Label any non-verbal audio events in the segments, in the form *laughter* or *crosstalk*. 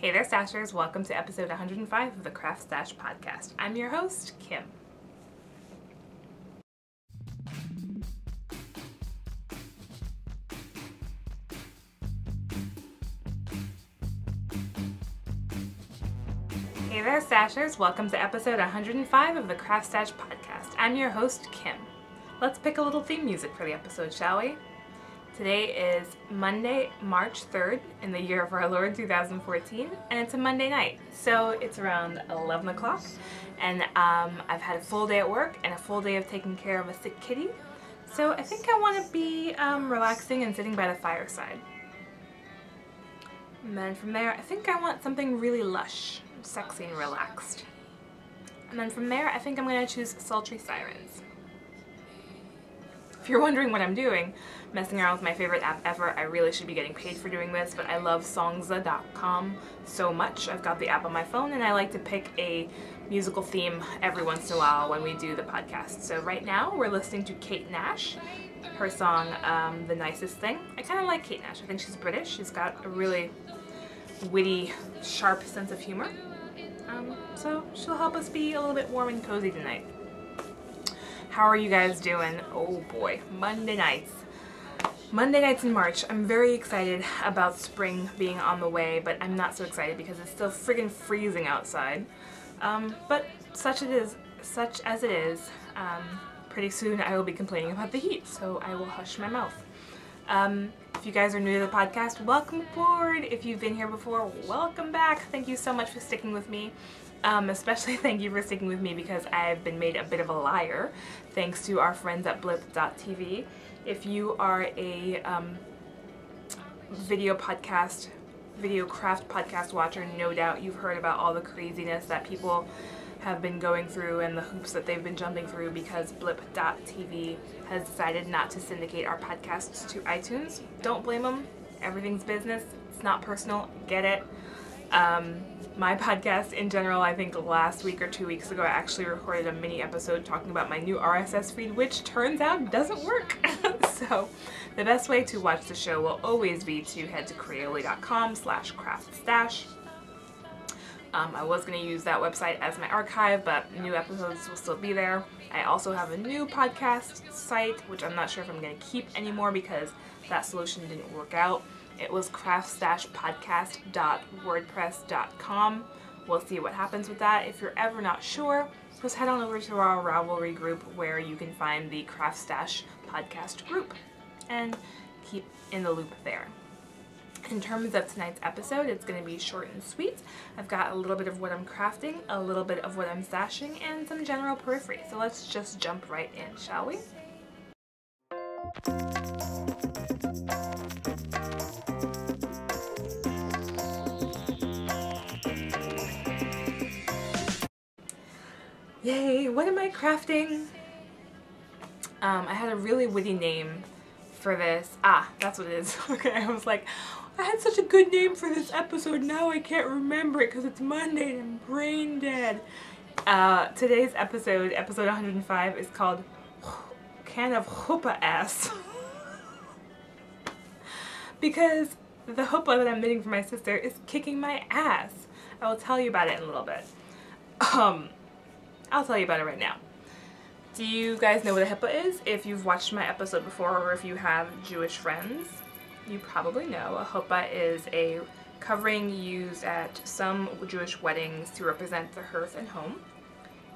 Hey there, Stashers. Welcome to episode 105 of the Craft Stash podcast. I'm your host, Kim. Hey there, Stashers. Welcome to episode 105 of the Craft Stash podcast. I'm your host, Kim. Let's pick a little theme music for the episode, shall we? Today is Monday, March 3rd in the year of our Lord 2014, and it's a Monday night. So it's around 11 o'clock, and um, I've had a full day at work and a full day of taking care of a sick kitty. So I think I want to be um, relaxing and sitting by the fireside. And then from there, I think I want something really lush, sexy, and relaxed. And then from there, I think I'm going to choose Sultry Sirens. If you're wondering what I'm doing, messing around with my favorite app ever, I really should be getting paid for doing this, but I love songza.com so much. I've got the app on my phone and I like to pick a musical theme every once in a while when we do the podcast. So right now we're listening to Kate Nash, her song um, The Nicest Thing. I kind of like Kate Nash. I think she's British. She's got a really witty, sharp sense of humor. Um, so she'll help us be a little bit warm and cozy tonight. How are you guys doing? Oh boy, Monday nights. Monday nights in March. I'm very excited about spring being on the way, but I'm not so excited because it's still friggin' freezing outside. Um, but such it is, such as it is, um, pretty soon I will be complaining about the heat, so I will hush my mouth. Um, if you guys are new to the podcast, welcome aboard. If you've been here before, welcome back. Thank you so much for sticking with me. Um, especially *laughs* thank you for sticking with me because I've been made a bit of a liar thanks to our friends at blip.tv. If you are a um, video podcast, video craft podcast watcher, no doubt you've heard about all the craziness that people have been going through and the hoops that they've been jumping through because blip.tv has decided not to syndicate our podcasts to iTunes. Don't blame them. Everything's business. It's not personal. Get it. Um, my podcast in general, I think last week or two weeks ago, I actually recorded a mini episode talking about my new RSS feed, which turns out doesn't work. *laughs* so the best way to watch the show will always be to head to creately.com slash craftstash. Um, I was going to use that website as my archive, but new episodes will still be there. I also have a new podcast site, which I'm not sure if I'm going to keep anymore because that solution didn't work out. It was craftstashpodcast.wordpress.com. We'll see what happens with that. If you're ever not sure, just head on over to our Ravelry group where you can find the Craft podcast group and keep in the loop there. In terms of tonight's episode, it's going to be short and sweet. I've got a little bit of what I'm crafting, a little bit of what I'm stashing, and some general periphery. So let's just jump right in, shall we? Yay, what am I crafting? Um, I had a really witty name for this. Ah, that's what it is. *laughs* okay, I was like, I had such a good name for this episode, now I can't remember it because it's Monday and I'm brain dead. Uh, today's episode, episode 105, is called Can of Chuppah Ass. because the chuppah that I'm knitting for my sister is kicking my ass. I will tell you about it in a little bit. Um, I'll tell you about it right now. Do you guys know what a chuppah is? If you've watched my episode before or if you have Jewish friends, you probably know a chuppah is a covering used at some Jewish weddings to represent the hearth and home.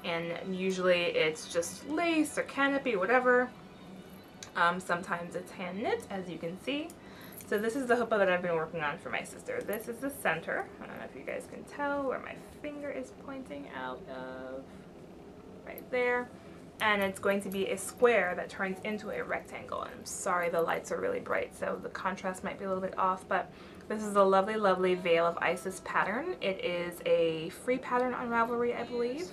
And usually it's just lace or canopy, whatever. Um, sometimes it's hand knit, as you can see. So this is the chuppah that I've been working on for my sister. This is the center. I don't know if you guys can tell where my finger is pointing out of. Right there and it's going to be a square that turns into a rectangle. And I'm sorry the lights are really bright, so the contrast might be a little bit off, but this is a lovely, lovely Veil of Isis pattern. It is a free pattern on Ravelry, I believe.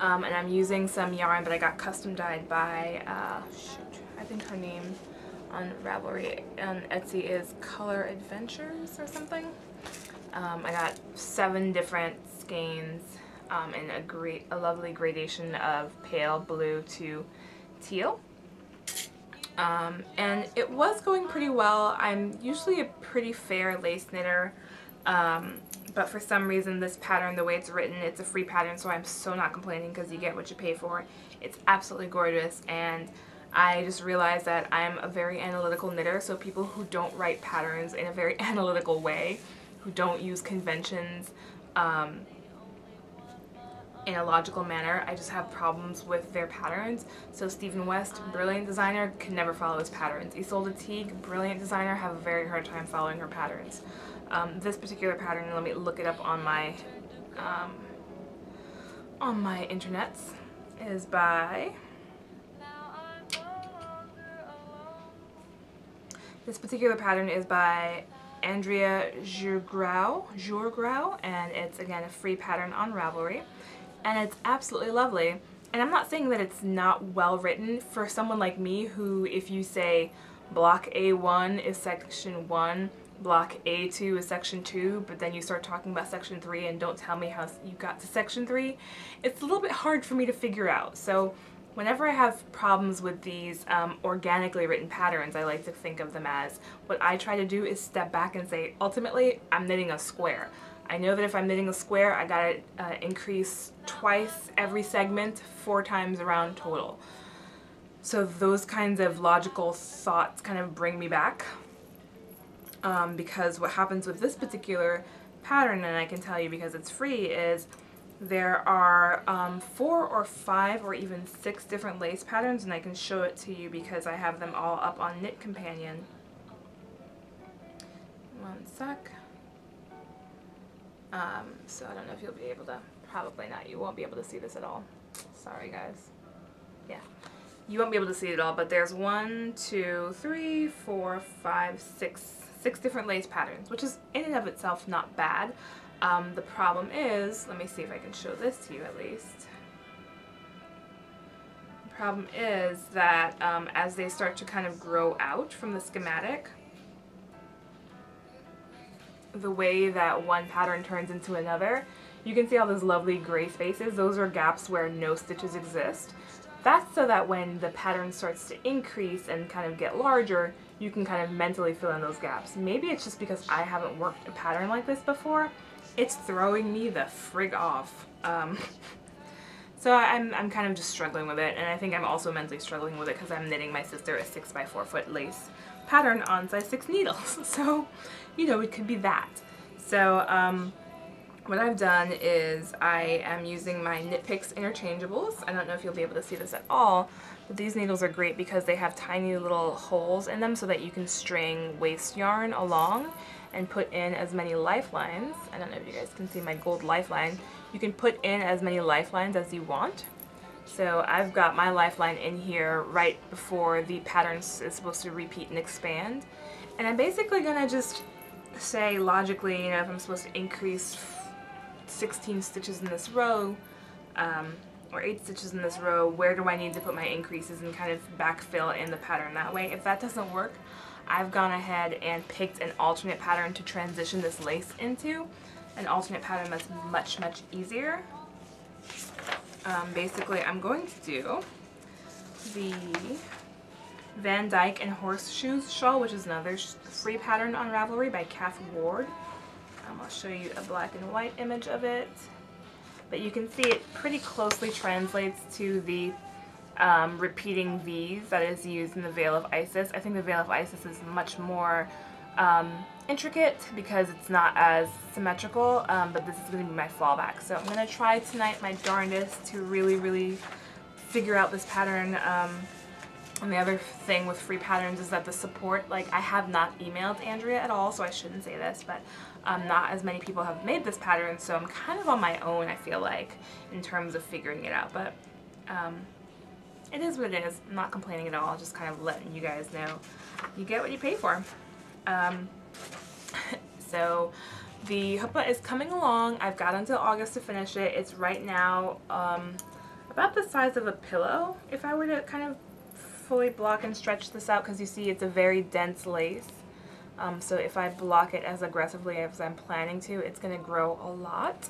Um, and I'm using some yarn that I got custom dyed by, uh, shoot, I think her name on Ravelry and Etsy is Color Adventures or something. Um, I got seven different skeins um, in a great, a lovely gradation of pale blue to teal. Um, and it was going pretty well. I'm usually a pretty fair lace knitter, Um, but for some reason this pattern, the way it's written, it's a free pattern, so I'm so not complaining because you get what you pay for. It's absolutely gorgeous and I just realized that I'm a very analytical knitter, so people who don't write patterns in a very *laughs* analytical way, who don't use conventions um, in a logical manner, I just have problems with their patterns. So Stephen West, brilliant designer, can never follow his patterns. Ysolda Teague, brilliant designer, have a very hard time following her patterns. Um, this particular pattern, let me look it up on my um, on my internets, is by This particular pattern is by Andrea Jurgrau, Jurgrau, and it's again a free pattern on Ravelry, and it's absolutely lovely. And I'm not saying that it's not well written for someone like me who, if you say block A1 is section 1, block A2 is section 2, but then you start talking about section 3 and don't tell me how you got to section 3, it's a little bit hard for me to figure out. So Whenever I have problems with these um, organically written patterns, I like to think of them as what I try to do is step back and say, ultimately, I'm knitting a square. I know that if I'm knitting a square, I gotta uh, increase twice every segment, four times around total. So those kinds of logical thoughts kind of bring me back. Um, because what happens with this particular pattern, and I can tell you because it's free, is there are um, four or five or even six different lace patterns and I can show it to you because I have them all up on Knit Companion. One sec. Um, so I don't know if you'll be able to, probably not, you won't be able to see this at all. Sorry guys. Yeah. You won't be able to see it all, but there's one, two, three, four, five, six, six different lace patterns, which is in and of itself not bad. Um, the problem is, let me see if I can show this to you at least. The problem is that um, as they start to kind of grow out from the schematic, the way that one pattern turns into another, you can see all those lovely gray spaces. Those are gaps where no stitches exist. That's so that when the pattern starts to increase and kind of get larger, you can kind of mentally fill in those gaps. Maybe it's just because I haven't worked a pattern like this before, it's throwing me the frig off. Um, *laughs* so I'm, I'm kind of just struggling with it, and I think I'm also mentally struggling with it because I'm knitting my sister a 6 by 4 foot lace pattern on size 6 needles. *laughs* So, you know, it could be that. So, um, what I've done is I am using my Knit Picks interchangeables. I don't know if you'll be able to see this at all, these needles are great because they have tiny little holes in them so that you can string waste yarn along and put in as many lifelines. I don't know if you guys can see my gold lifeline. You can put in as many lifelines as you want. So I've got my lifeline in here right before the pattern is supposed to repeat and expand. And I'm basically going to just say logically, you know, if I'm supposed to increase 16 stitches in this row, um, or 8 stitches in this row, where do I need to put my increases and kind of backfill in the pattern that way. If that doesn't work, I've gone ahead and picked an alternate pattern to transition this lace into. An alternate pattern that's much, much easier. Um, basically, I'm going to do the Van Dyke and Horseshoes shawl, which is another free pattern on Ravelry by Cath Ward. Um, I'll show you a black and white image of it. But you can see it pretty closely translates to the um, repeating V's that is used in the Veil of Isis. I think the Veil of Isis is much more um, intricate because it's not as symmetrical, um, but this is going to be my fallback. So I'm going to try tonight my darndest to really, really figure out this pattern. And the other thing with free patterns is that the support, like I have not emailed Andrea at all, so I shouldn't say this, but um, not as many people have made this pattern, so I'm kind of on my own, I feel like, in terms of figuring it out. But um, it is what it is. I'm not complaining at all, just kind of letting you guys know you get what you pay for. Um, *laughs* so the huppah is coming along. I've got until August to finish it. It's right now um, about the size of a pillow if I were to kind of fully block and stretch this out because you see it's a very dense lace. Um, so if I block it as aggressively as I'm planning to, it's going to grow a lot.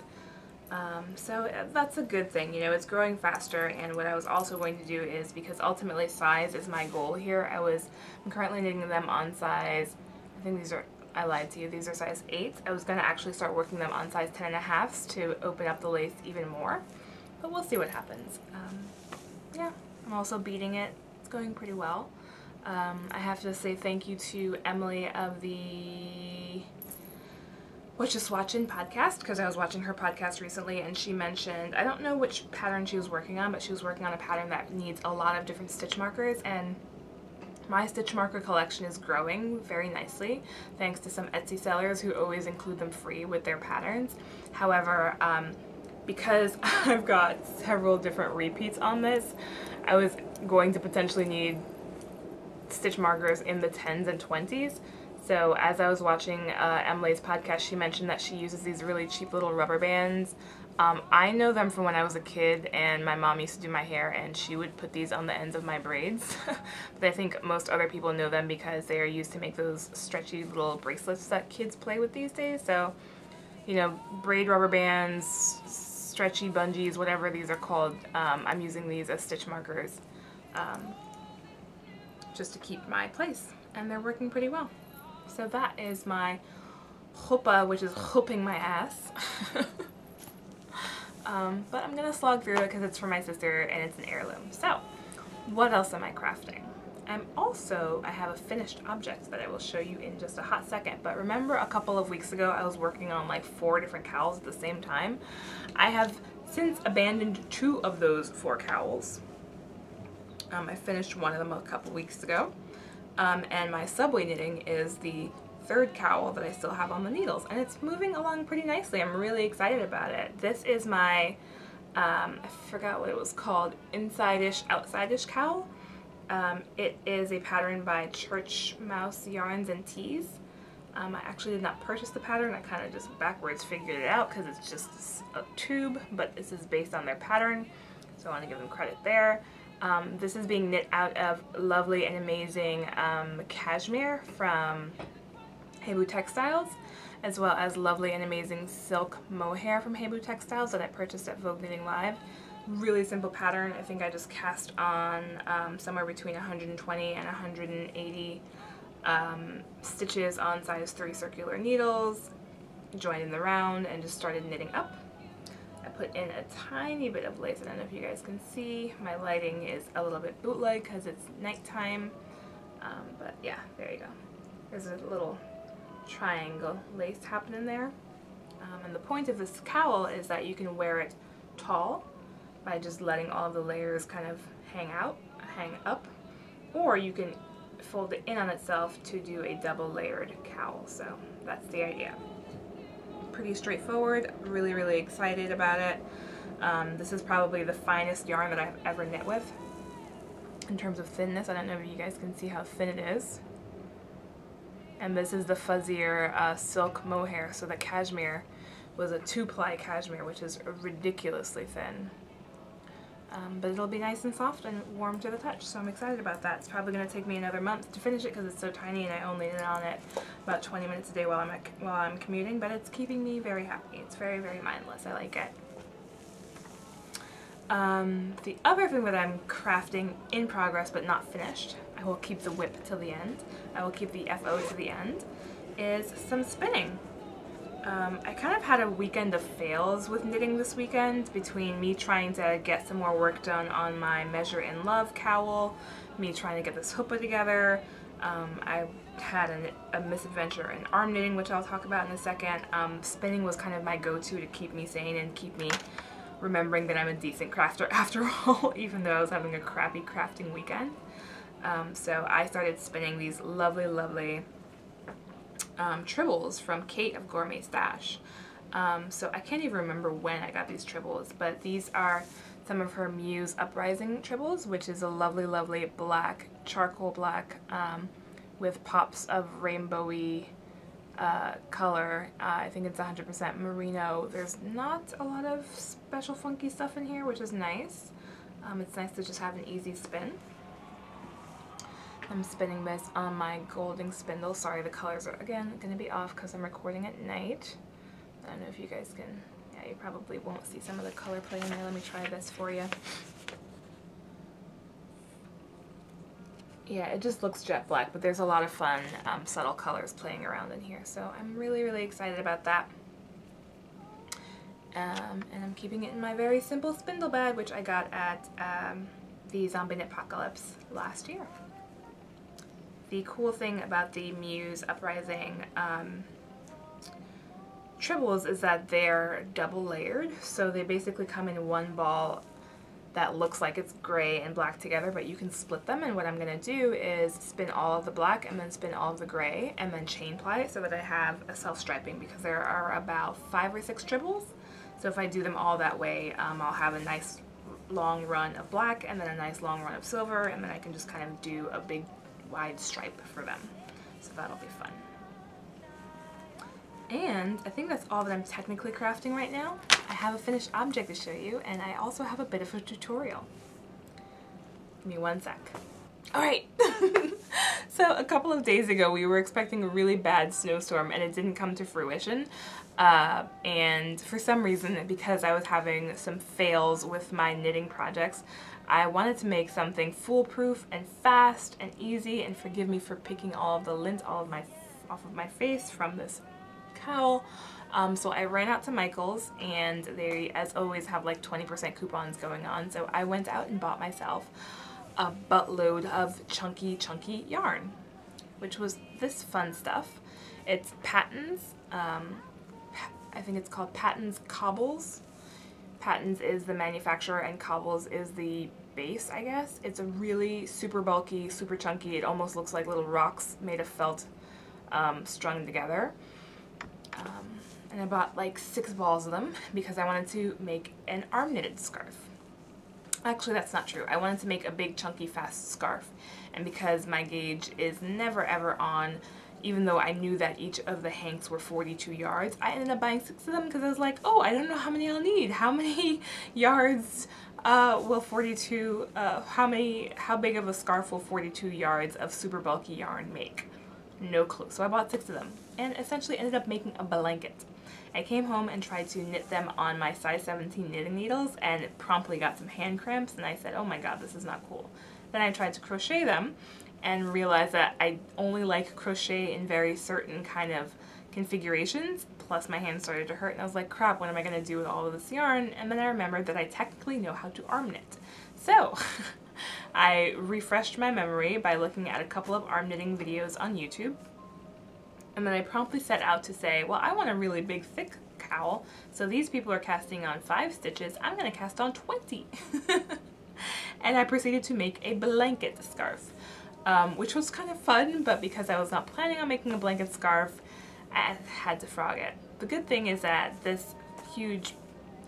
Um, so uh, that's a good thing, you know, it's growing faster and what I was also going to do is, because ultimately size is my goal here, I was, I'm currently knitting them on size, I think these are, I lied to you. These are size 8. I was going to actually start working them on size 10 and a halves to open up the lace even more. But we'll see what happens. Um, yeah, I'm also beading it. It's going pretty well. Um, I have to say thank you to Emily of the was just watching podcast because I was watching her podcast recently and she mentioned I don't know which pattern she was working on but she was working on a pattern that needs a lot of different stitch markers and my stitch marker collection is growing very nicely thanks to some Etsy sellers who always include them free with their patterns. However, um, because *laughs* I've got several different repeats on this, I was going to potentially need stitch markers in the 10s and 20s. So as I was watching uh, Emily's podcast, she mentioned that she uses these really cheap little rubber bands. Um, I know them from when I was a kid and my mom used to do my hair and she would put these on the ends of my braids. *laughs* but I think most other people know them because they are used to make those stretchy little bracelets that kids play with these days. So, you know, braid rubber bands, stretchy bungees, whatever these are called, um, I'm using these as stitch markers um, just to keep my place. And they're working pretty well. So that is my chuppah, which is hooping my ass. *laughs* um, but I'm gonna slog through it because it's for my sister and it's an heirloom. So, what else am I crafting? I'm also, I have a finished object that I will show you in just a hot second, but remember a couple of weeks ago I was working on like four different cowls at the same time? I have since abandoned two of those four cowls. Um, I finished one of them a couple weeks ago. Um, and my subway knitting is the third cowl that I still have on the needles and it's moving along pretty nicely. I'm really excited about it. This is my, um, I forgot what it was called, inside-ish, outside-ish cowl. Um, it is a pattern by Church Mouse Yarns and Tees. Um, I actually did not purchase the pattern, I kind of just backwards figured it out because it's just a tube, but this is based on their pattern, so I want to give them credit there. Um, this is being knit out of lovely and amazing um, cashmere from Habu Textiles, as well as lovely and amazing silk mohair from Habu Textiles that I purchased at Vogue Knitting Live. Really simple pattern. I think I just cast on um, somewhere between 120 and 180 um, stitches on size 3 circular needles, joined in the round, and just started knitting up I put in a tiny bit of lace. I don't know if you guys can see. My lighting is a little bit bootleg because it's nighttime. Um, but yeah, there you go. There's a little triangle lace happening there. Um, and the point of this cowl is that you can wear it tall by just letting all the layers kind of hang out, hang up. Or you can fold it in on itself to do a double layered cowl. So that's the idea pretty straightforward. Really, really excited about it. Um, this is probably the finest yarn that I've ever knit with in terms of thinness. I don't know if you guys can see how thin it is. And this is the fuzzier uh, silk mohair, so the cashmere was a two-ply cashmere, which is ridiculously thin. Um, but it'll be nice and soft and warm to the touch, so I'm excited about that. It's probably going to take me another month to finish it because it's so tiny and I only on it about 20 minutes a day while I'm, at, while I'm commuting, but it's keeping me very happy. It's very, very mindless. I like it. Um, the other thing that I'm crafting in progress but not finished, I will keep the whip till the end, I will keep the FO to the end, is some spinning. Um, I kind of had a weekend of fails with knitting this weekend between me trying to get some more work done on my Measure in Love cowl, me trying to get this chuppah together. Um, I had an, a misadventure in arm knitting, which I'll talk about in a second. Um, spinning was kind of my go-to to keep me sane and keep me remembering that I'm a decent crafter *laughs* after all, even though I was having a crappy crafting weekend. Um, so I started spinning these lovely, lovely um, tribbles from Kate of Gourmet Stash. Um, so I can't even remember when I got these tribbles, but these are some of her Muse Uprising tribbles, which is a lovely, lovely black, charcoal black, um, with pops of rainbowy uh, color. Uh, I think it's 100% merino. There's not a lot of special funky stuff in here, which is nice. Um, it's nice to just have an easy spin. I'm spinning this on my golden spindle. Sorry, the colors are, again, going to be off because I'm recording at night. I don't know if you guys can, yeah, you probably won't see some of the color play in there. Let me try this for you. yeah, it just looks jet black, but there's a lot of fun um, subtle colors playing around in here. So I'm really, really excited about that. Um, and I'm keeping it in my very simple spindle bag, which I got at um, the Zombie Apocalypse last year. The cool thing about the Muse Uprising um, tribbles is that they're double layered, so they basically come in one ball that looks like it's gray and black together, but you can split them. And what I'm gonna do is spin all of the black and then spin all of the gray and then chain ply it so that I have a self-striping because there are about five or six tribbles. So if I do them all that way, um, I'll have a nice long run of black and then a nice long run of silver and then I can just kind of do a big wide stripe for them. So that'll be fun. And I think that's all that I'm technically crafting right now. I have a finished object to show you, and I also have a bit of a tutorial. Give me one sec. All right. *laughs* so a couple of days ago, we were expecting a really bad snowstorm, and it didn't come to fruition. Uh, and for some reason, because I was having some fails with my knitting projects, I wanted to make something foolproof and fast and easy, and forgive me for picking all of the lint all of my off of my face from this cowl. Um, so I ran out to Michael's and they, as always, have like 20% coupons going on. So I went out and bought myself a buttload of chunky, chunky yarn, which was this fun stuff. It's Patons. Um, I think it's called Patons Cobbles. Patons is the manufacturer and Cobbles is the base, I guess. It's a really super bulky, super chunky. It almost looks like little rocks made of felt um, strung together. Um, and I bought like six balls of them because I wanted to make an arm knitted scarf. Actually, that's not true. I wanted to make a big chunky fast scarf and because my gauge is never ever on even though I knew that each of the hanks were 42 yards, I ended up buying six of them because I was like, oh, I don't know how many I'll need. How many *laughs* yards uh, will 42, uh, how many, how big of a scarf will 42 yards of super bulky yarn make? No clue. So I bought six of them and essentially ended up making a blanket. I came home and tried to knit them on my size 17 knitting needles and promptly got some hand cramps and I said, oh my god, this is not cool. Then I tried to crochet them and realized that I only like crochet in very certain kind of configurations plus my hands started to hurt and I was like crap what am I gonna do with all of this yarn and then I remembered that I technically know how to arm knit so *laughs* I refreshed my memory by looking at a couple of arm knitting videos on YouTube. And then I promptly set out to say, well, I want a really big, thick cowl. So these people are casting on five stitches. I'm going to cast on 20. *laughs* and I proceeded to make a blanket scarf, um, which was kind of fun, but because I was not planning on making a blanket scarf, I had to frog it. The good thing is that this huge,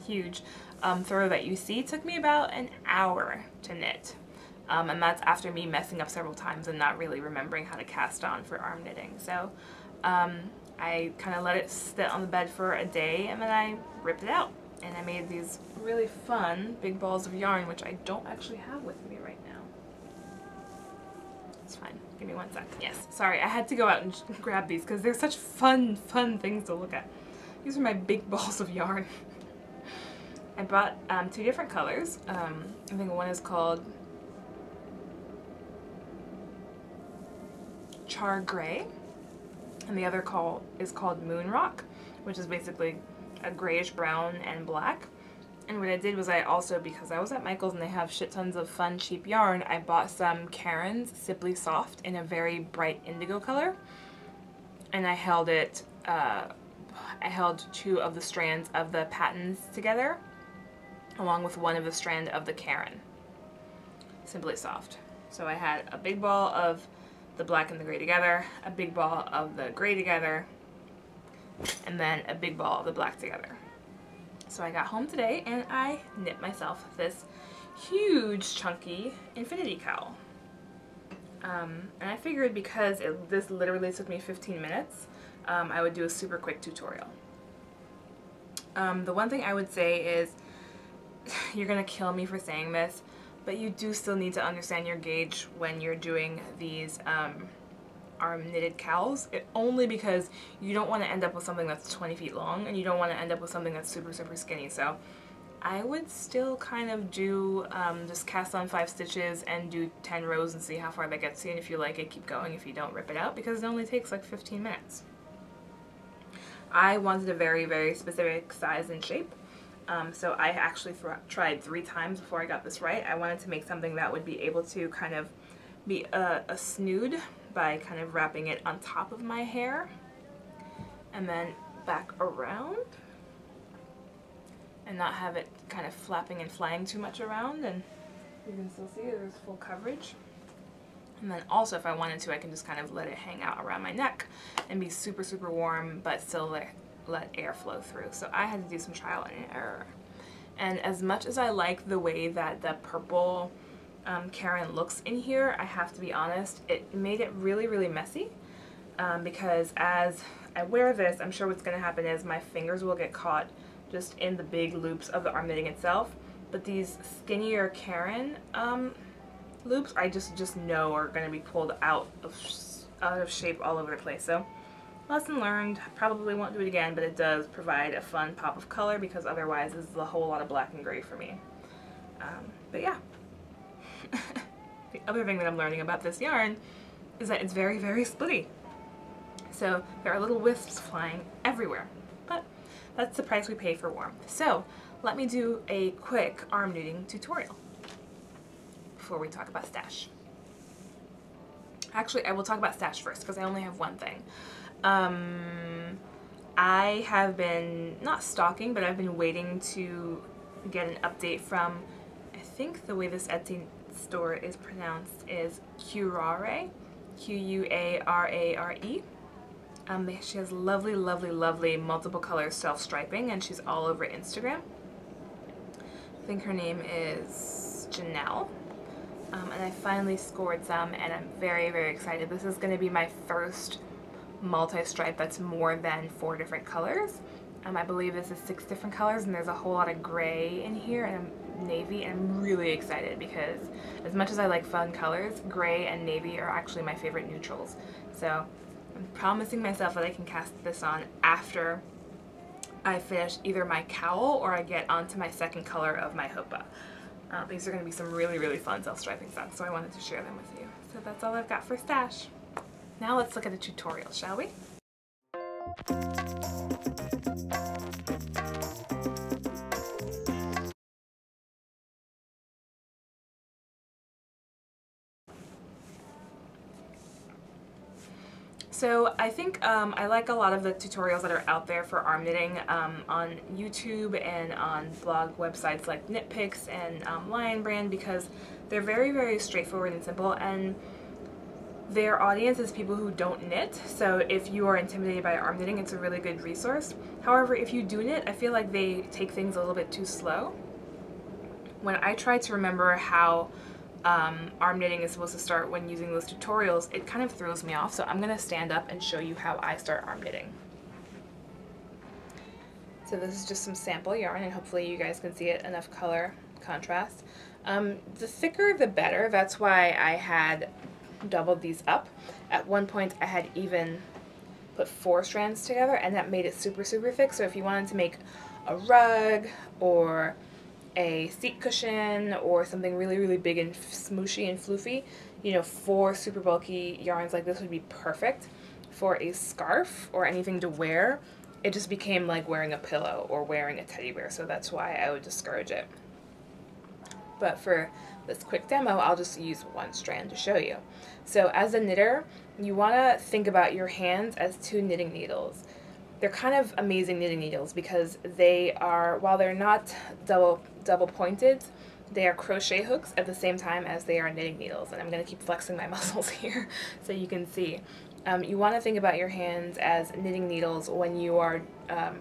huge um, throw that you see took me about an hour to knit. Um, and that's after me messing up several times and not really remembering how to cast on for arm knitting. So um, I kind of let it sit on the bed for a day and then I ripped it out. And I made these really fun big balls of yarn, which I don't actually have with me. It's fine. Give me one sec. Yes, sorry, I had to go out and grab these because they're such fun, fun things to look at. These are my big *laughs* balls of yarn. I bought um, two different colors. Um, I think one is called Char Gray, and the other call is called Moon Rock, which is basically a grayish brown and black. And what I did was I also, because I was at Michael's and they have shit tons of fun cheap yarn, I bought some Caron's Simply Soft in a very bright indigo color. And I held it, uh, I held two of the strands of the Patons together, along with one of the strand of the Caron. Simply Soft. So I had a big ball of the black and the gray together, a big ball of the gray together, and then a big ball of the black together. So I got home today and I knit myself this huge chunky infinity cowl. Um, and I figured because it, this literally took me 15 minutes, um, I would do a super quick tutorial. Um, the one thing I would say is, *laughs* you're gonna kill me for saying this, but you do still need to understand your gauge when you're doing these arm knitted cowls, it, only because you don't want to end up with something that's 20 feet long and you don't want to end up with something that's super super skinny. So I would still kind of do um, just cast on five stitches and do 10 rows and see how far that gets you. And if you like it, keep going. If you don't, rip it out because it only takes like 15 minutes. I wanted a very, very specific size and shape. Um, so I actually tried three times before I got this right. I wanted to make something that would be able to kind of be a, a snood by kind of wrapping it on top of my hair and then back around and not have it kind of flapping and flying too much around and you can still see there's full coverage. And then also if I wanted to I can just kind of let it hang out around my neck and be super super warm but still let, let air flow through. So I had to do some trial and error. And as much as I like the way that the purple um, Caron looks in here, I have to be honest, it made it really really messy um, because as I wear this I'm sure what's going to happen is my fingers will get caught just in the big loops of the arm knitting itself. But these skinnier Caron um, loops, I just, just know are going to be pulled out of, out of shape all over the place. So lesson learned, probably won't do it again, but it does provide a fun pop of color because otherwise this is a whole lot of black and gray for me. Um, but yeah. *laughs* the other thing that I'm learning about this yarn is that it's very, very splitty. So there are little wisps flying everywhere. But that's the price we pay for warmth. So let me do a quick arm knitting tutorial before we talk about stash. Actually, I will talk about stash first because I only have one thing. Um, I have been, not stalking, but I've been waiting to get an update from, I think the way this Etsy store is pronounced is Quurare, Q-U-A-R-A-R-E. Um, she has lovely, lovely, lovely multiple color self-striping and she's all over Instagram. I think her name is Janelle. Um, and I finally scored some and I'm very, very excited. This is going to be my first multi-stripe that's more than four different colors. Um, I believe this is six different colors and there's a whole lot of gray in here and navy and I'm really excited because as much as I like fun colors, gray and navy are actually my favorite neutrals. So I'm promising myself that I can cast this on after I finish either my cowl or I get onto my second color of my chuppah. Uh, these are going to be some really, really fun self-striping socks, so I wanted to share them with you. So that's all I've got for stash. Now let's look at the tutorial, shall we? So I think um, I like a lot of the tutorials that are out there for arm knitting um, on YouTube and on blog websites like KnitPicks and um, Lion Brand because they're very, very straightforward and simple and their audience is people who don't knit, so if you are intimidated by arm knitting, it's a really good resource. However, if you do knit, I feel like they take things a little bit too slow. When I try to remember how um, arm knitting is supposed to start when using those tutorials, it kind of throws me off. So I'm going to stand up and show you how I start arm knitting. So this is just some sample yarn and hopefully you guys can see it enough color contrast. Um, the thicker the better, that's why I had doubled these up. At one point I had even put four strands together and that made it super super thick so if you wanted to make a rug or a seat cushion or something really, really big and smooshy and floofy, you know, four super bulky yarns like this would be perfect. For a scarf or anything to wear, it just became like wearing a pillow or wearing a teddy bear, so that's why I would discourage it. But for this quick demo, I'll just use one strand to show you. So as a knitter, you want to think about your hands as two knitting needles. They're kind of amazing knitting needles because they are, while they're not double, double pointed, they are crochet hooks at the same time as they are knitting needles. And I'm going to keep flexing my *laughs* muscles here so you can see. Um, you want to think about your hands as knitting needles when you are um,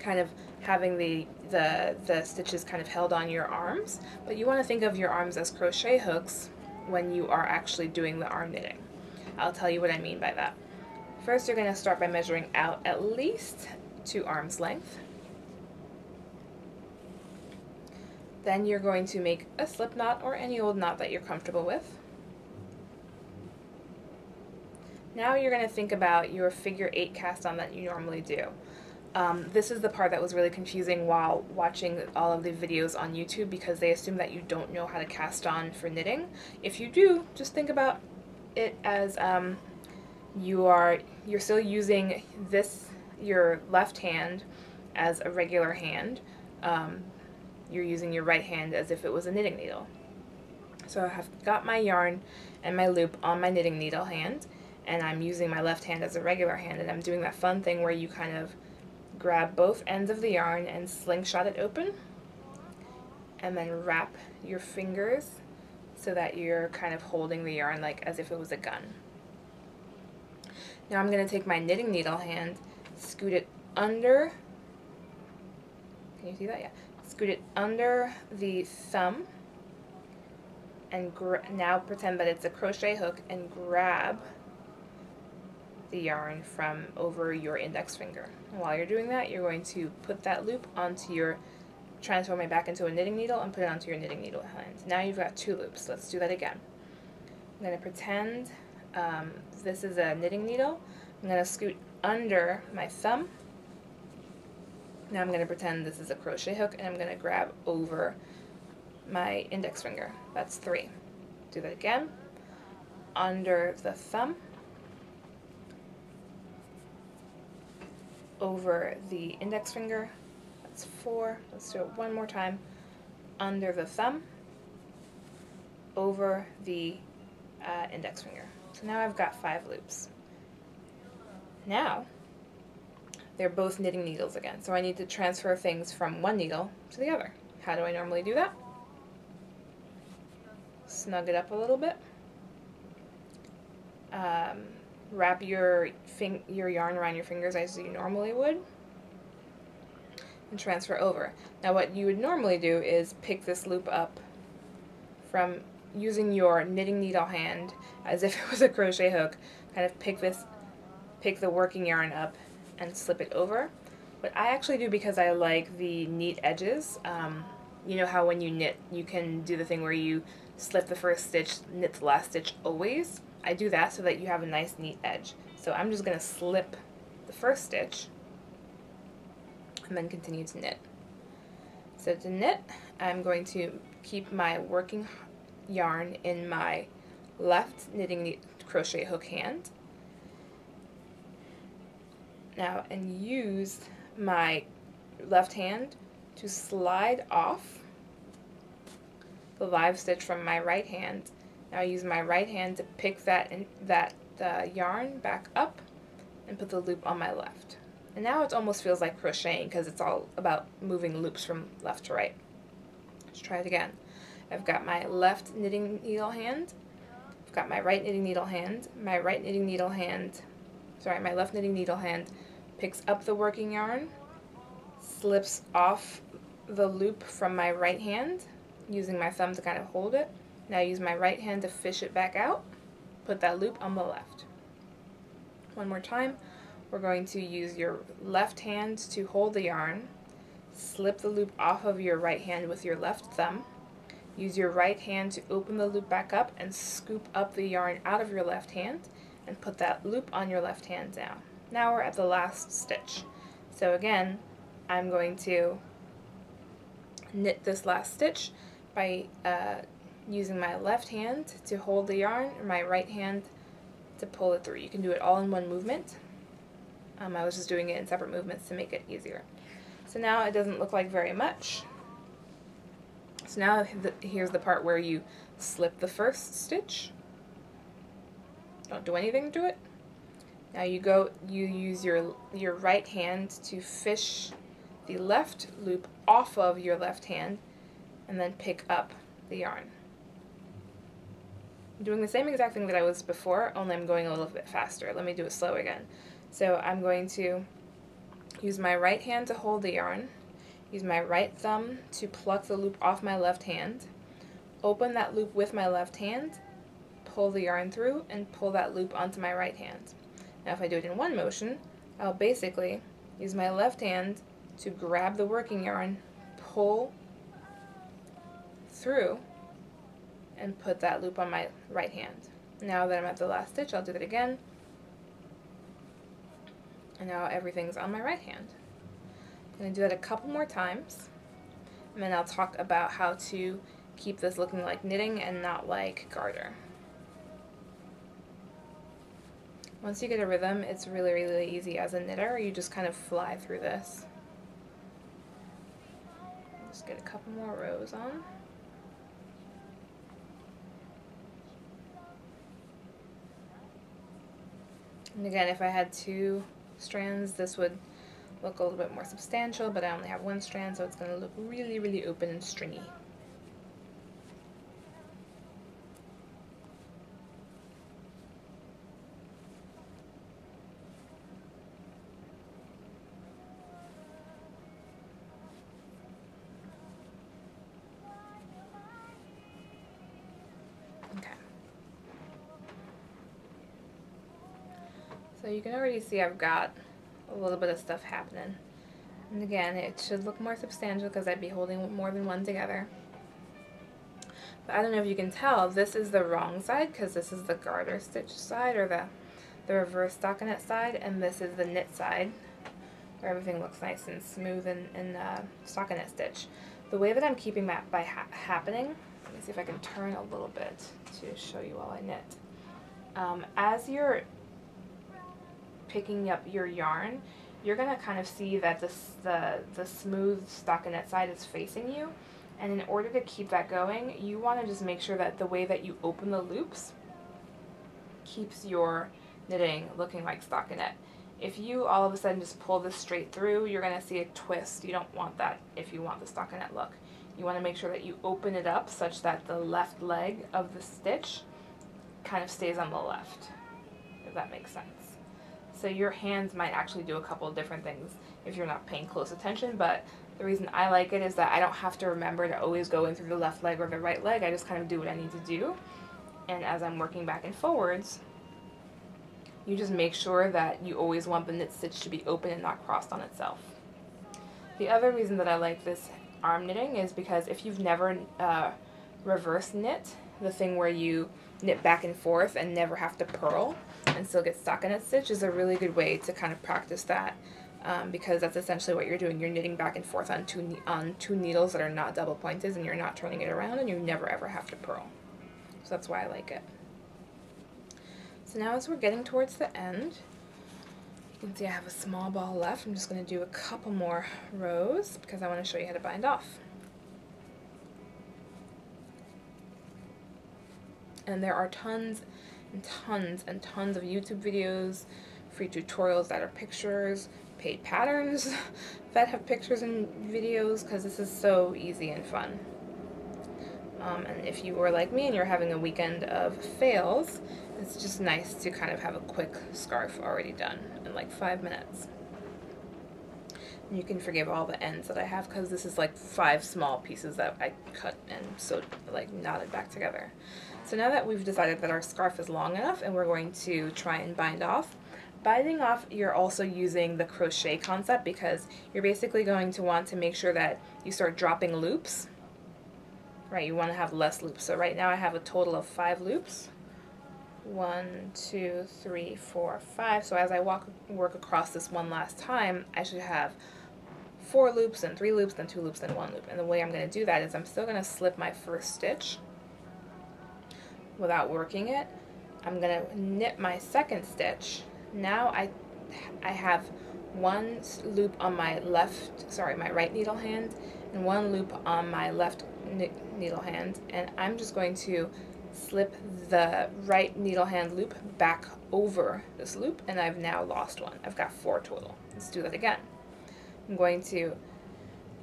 kind of having the, the, the stitches kind of held on your arms, but you want to think of your arms as crochet hooks when you are actually doing the arm knitting. I'll tell you what I mean by that. First you're going to start by measuring out at least two arms length. Then you're going to make a slip knot or any old knot that you're comfortable with. Now you're going to think about your figure eight cast on that you normally do. Um, this is the part that was really confusing while watching all of the videos on YouTube because they assume that you don't know how to cast on for knitting. If you do, just think about it as um, you are you're still using this your left hand as a regular hand. Um, you're using your right hand as if it was a knitting needle. So I have got my yarn and my loop on my knitting needle hand and I'm using my left hand as a regular hand and I'm doing that fun thing where you kind of grab both ends of the yarn and slingshot it open and then wrap your fingers so that you're kind of holding the yarn like as if it was a gun. Now I'm going to take my knitting needle hand, scoot it under, can you see that? Yeah. Scoot it under the thumb and now pretend that it's a crochet hook and grab the yarn from over your index finger. While you're doing that, you're going to put that loop onto your, transform it back into a knitting needle and put it onto your knitting needle hand. Now you've got two loops. Let's do that again. I'm going to pretend um, this is a knitting needle. I'm going to scoot under my thumb. Now I'm going to pretend this is a crochet hook and I'm going to grab over my index finger. That's three. Do that again. Under the thumb. over the index finger. That's four. Let's do it one more time. Under the thumb, over the uh, index finger. So now I've got five loops. Now, they're both knitting needles again, so I need to transfer things from one needle to the other. How do I normally do that? Snug it up a little bit. Um, wrap your your yarn around your fingers as you normally would and transfer over. Now what you would normally do is pick this loop up from using your knitting needle hand as if *laughs* it was a crochet hook, kind of pick this, pick the working yarn up and slip it over. But I actually do because I like the neat edges. Um, you know how when you knit, you can do the thing where you slip the first stitch, knit the last stitch always. I do that so that you have a nice neat edge. So I'm just going to slip the first stitch and then continue to knit. So to knit, I'm going to keep my working yarn in my left knitting crochet hook hand. Now, and use my left hand to slide off the live stitch from my right hand now I use my right hand to pick that, in, that uh, yarn back up and put the loop on my left. And now it almost feels like crocheting because it's all about moving loops from left to right. Let's try it again. I've got my left knitting needle hand, I've got my right knitting needle hand, my right knitting needle hand, sorry, my left knitting needle hand picks up the working yarn, slips off the loop from my right hand, using my thumb to kind of hold it, now use my right hand to fish it back out. Put that loop on the left. One more time. We're going to use your left hand to hold the yarn. Slip the loop off of your right hand with your left thumb. Use your right hand to open the loop back up and scoop up the yarn out of your left hand and put that loop on your left hand now. Now we're at the last stitch. So again, I'm going to knit this last stitch by uh, using my left hand to hold the yarn and my right hand to pull it through. You can do it all in one movement. Um, I was just doing it in separate movements to make it easier. So now it doesn't look like very much. So now here's the part where you slip the first stitch. Don't do anything to it. Now you go, you use your, your right hand to fish the left loop off of your left hand and then pick up the yarn doing the same exact thing that I was before, only I'm going a little bit faster. Let me do it slow again. So I'm going to use my right hand to hold the yarn, use my right thumb to pluck the loop off my left hand, open that loop with my left hand, pull the yarn through, and pull that loop onto my right hand. Now if I do it in one motion, I'll basically use my left hand to grab the working yarn, pull through, and put that loop on my right hand. Now that I'm at the last stitch, I'll do that again. And now everything's on my right hand. I'm going to do that a couple more times. And then I'll talk about how to keep this looking like knitting and not like garter. Once you get a rhythm, it's really, really easy as a knitter. You just kind of fly through this. Just get a couple more rows on. And again, if I had two strands, this would look a little bit more substantial, but I only have one strand, so it's going to look really, really open and stringy. So you can already see I've got little bit of stuff happening. And again, it should look more substantial because I'd be holding more than one together. But I don't know if you can tell, this is the wrong side because this is the garter stitch side or the, the reverse stockinette side, and this is the knit side where everything looks nice and smooth and, and uh, stockinette stitch. The way that I'm keeping that by ha happening, let me see if I can turn a little bit to show you while I knit. Um, as you're picking up your yarn, you're going to kind of see that this, the, the smooth stockinette side is facing you. And in order to keep that going, you want to just make sure that the way that you open the loops keeps your knitting looking like stockinette. If you all of a sudden just pull this straight through, you're going to see a twist. You don't want that if you want the stockinette look. You want to make sure that you open it up such that the left leg of the stitch kind of stays on the left, if that makes sense. So your hands might actually do a couple of different things if you're not paying close attention, but the reason I like it is that I don't have to remember to always go in through the left leg or the right leg. I just kind of do what I need to do. And as I'm working back and forwards, you just make sure that you always want the knit stitch to be open and not crossed on itself. The other reason that I like this arm knitting is because if you've never uh, reverse knit, the thing where you knit back and forth and never have to purl, and still get stockinette stitch is a really good way to kind of practice that um, because that's essentially what you're doing. You're knitting back and forth on two, on two needles that are not double pointed and you're not turning it around and you never ever have to purl. So that's why I like it. So now as we're getting towards the end, you can see I have a small ball left. I'm just going to do a couple more rows because I want to show you how to bind off. And there are tons tons and tons of YouTube videos, free tutorials that are pictures, paid patterns *laughs* that have pictures and videos because this is so easy and fun. Um, and if you were like me and you're having a weekend of fails, it's just nice to kind of have a quick scarf already done in like five minutes. And you can forgive all the ends that I have because this is like five small pieces that I cut and sewed, like knotted back together. So now that we've decided that our scarf is long enough and we're going to try and bind off, binding off you're also using the crochet concept because you're basically going to want to make sure that you start dropping loops. Right, you want to have less loops. So right now I have a total of five loops. One, two, three, four, five. So as I walk work across this one last time, I should have four loops, and three loops, then two loops, then one loop. And the way I'm going to do that is I'm still going to slip my first stitch without working it. I'm going to knit my second stitch. Now I, I have one loop on my left, sorry, my right needle hand, and one loop on my left needle hand, and I'm just going to slip the right needle hand loop back over this loop, and I've now lost one. I've got four total. Let's do that again. I'm going to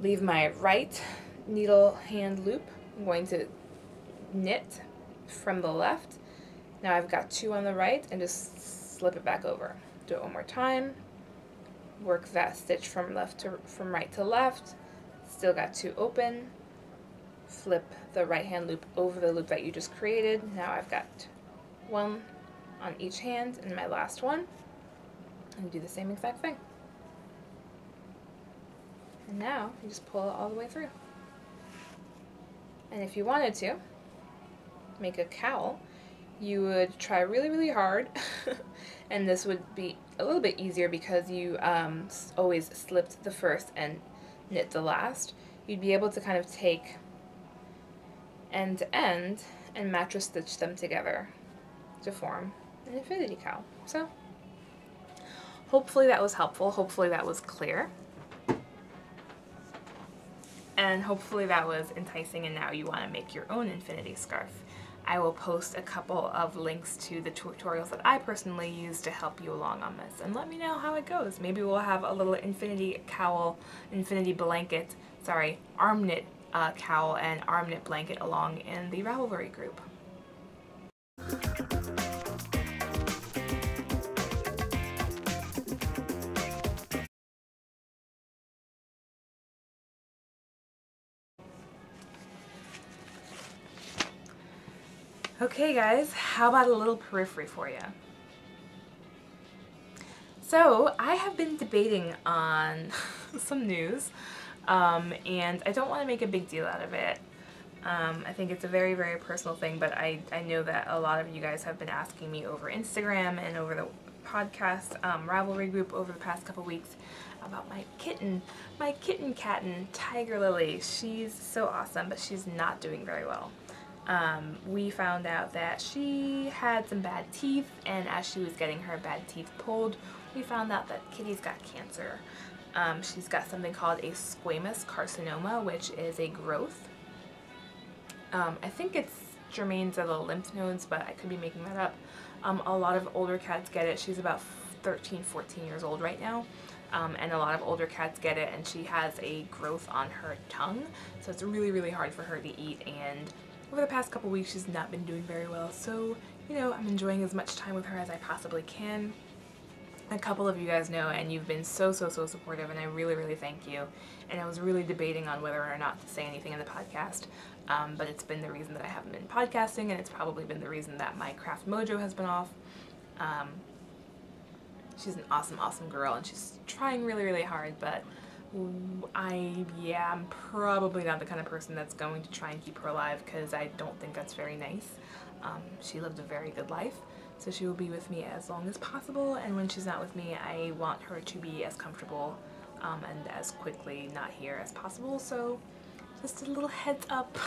leave my right needle hand loop. I'm going to knit from the left. Now I've got two on the right and just slip it back over. Do it one more time. Work that stitch from left to from right to left. Still got two open. Flip the right hand loop over the loop that you just created. Now I've got one on each hand and my last one. And do the same exact thing. And now you just pull it all the way through. And if you wanted to, make a cowl, you would try really, really hard. *laughs* and this would be a little bit easier because you um, always slipped the first and knit the last. You'd be able to kind of take end to end and mattress stitch them together to form an infinity cowl. So hopefully that was helpful. Hopefully that was clear. And hopefully that was enticing and now you want to make your own infinity scarf. I will post a couple of links to the tutorials that I personally use to help you along on this and let me know how it goes. Maybe we'll have a little infinity cowl, infinity blanket, sorry, arm knit uh, cowl and arm knit blanket along in the Ravelry group. Okay guys, how about a little periphery for you? So I have been debating on *laughs* some news um, and I don't want to make a big deal out of it. Um, I think it's a very, very personal thing, but I, I know that a lot of you guys have been asking me over Instagram and over the podcast um, Ravelry group over the past couple weeks about my kitten, my kitten catten, Tiger Lily. She's so awesome, but she's not doing very well um, we found out that she had some bad teeth and as she was getting her bad teeth pulled we found out that Kitty's got cancer. Um, she's got something called a squamous carcinoma which is a growth. Um, I think it's germane to the lymph nodes but I could be making that up. Um, a lot of older cats get it. She's about 13, 14 years old right now. Um, and a lot of older cats get it and she has a growth on her tongue so it's really really hard for her to eat and over the past couple weeks she's not been doing very well. So you know I'm enjoying as much time with her as I possibly can. A couple of you guys know and you've been so so so supportive and I really really thank you. And I was really debating on whether or not to say anything in the podcast um, but it's been the reason that I haven't been podcasting and it's probably been the reason that my craft mojo has been off. Um, she's an awesome awesome girl and she's trying really really hard but I, yeah, I'm probably not the kind of person that's going to try and keep her alive because I don't think that's very nice. Um, she lived a very good life, so she will be with me as long as possible, and when she's not with me, I want her to be as comfortable um, and as quickly not here as possible, so just a little heads up.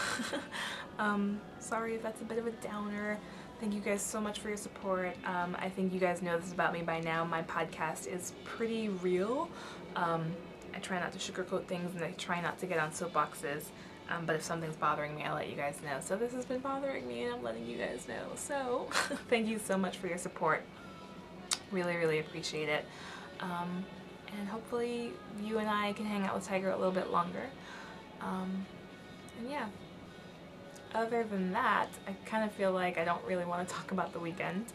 *laughs* um, sorry if that's a bit of a downer. Thank you guys so much for your support. Um, I think you guys know this about me by now. My podcast is pretty real. I try not to sugarcoat things and I try not to get on soapboxes. Um, but if something's bothering me, I'll let you guys know. So this has been bothering me and I'm letting you guys know. So *laughs* thank you so much for your support. Really, really appreciate it. Um, and hopefully you and I can hang out with Tiger a little bit longer. Um, and yeah. Other than that, I kind of feel like I don't really want to talk about the weekend.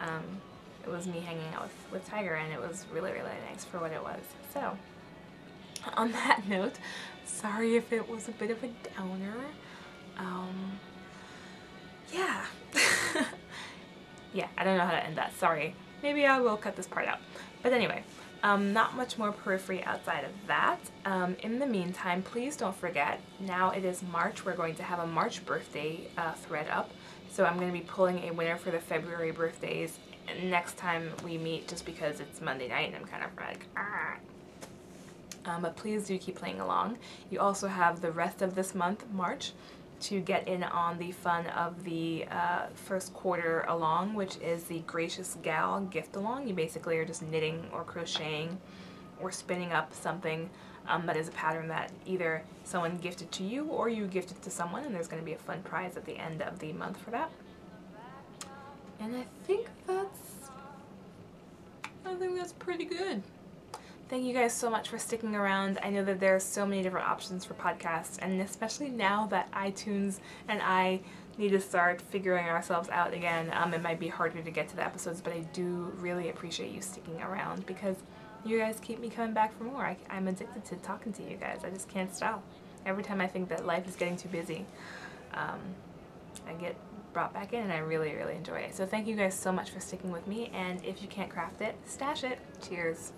Um, it was me hanging out with, with Tiger and it was really, really nice for what it was. So *laughs* on that note, sorry if it was a bit of a downer. Um, yeah. *laughs* yeah, I don't know how to end that. Sorry. Maybe I will cut this part out. But anyway, um, not much more periphery outside of that. Um, in the meantime, please don't forget, now it is March. We're going to have a March birthday uh, thread up. So I'm going to be pulling a winner for the February birthdays next time we meet just because it's Monday night and I'm kind of like, ah, um, but please do keep playing along. You also have the rest of this month, March, to get in on the fun of the uh, first quarter along, which is the Gracious Gal gift along. You basically are just knitting or crocheting or spinning up something um, that is a pattern that either someone gifted to you or you gifted to someone, and there's going to be a fun prize at the end of the month for that. And I think that's, I think that's pretty good. Thank you guys so much for sticking around. I know that there are so many different options for podcasts, and especially now that iTunes and I need to start figuring ourselves out again, um, it might be harder to get to the episodes, but I do really appreciate you sticking around because you guys keep me coming back for more. I, I'm addicted to talking to you guys. I just can't stop. Every time I think that life is getting too busy, um, I get brought back in and I really, really enjoy it. So thank you guys so much for sticking with me, and if you can't craft it, stash it. Cheers.